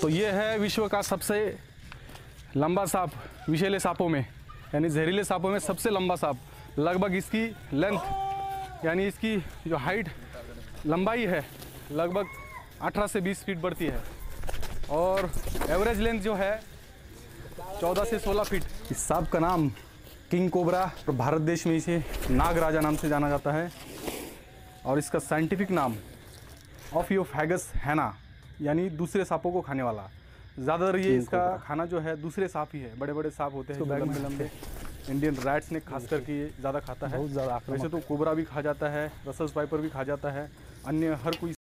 तो ये है विश्व का सबसे लंबा सांप, विषैले सांपों में, यानी जहरीले सांपों में सबसे लंबा सांप। लगभग इसकी लेंथ यानी इसकी जो हाइट लंबाई है, लगभग 18 से 20 फीट बढ़ती है। और एवरेज लेंथ जो है 14 से 16 फीट इस सांप का नाम किंग कोबरा और भारत देश में इसे नाग राजा नाम से जाना जाता है। और इसका साइंटिफिक नाम ऑफियोफैगस हैना यानी दूसरे सांपों को खाने वाला। ज़्यादातर ये इसका खाना जो है दूसरे सांप ही है बड़े बड़े सांप होते हैं लंबे लंबे इंडियन रैट्स ने खास करके ये ज़्यादा खाता है। बहुत ज़्यादा वैसे तो कोबरा भी खा जाता है रसल्स वाइपर भी खा जाता है अन्य हर कोई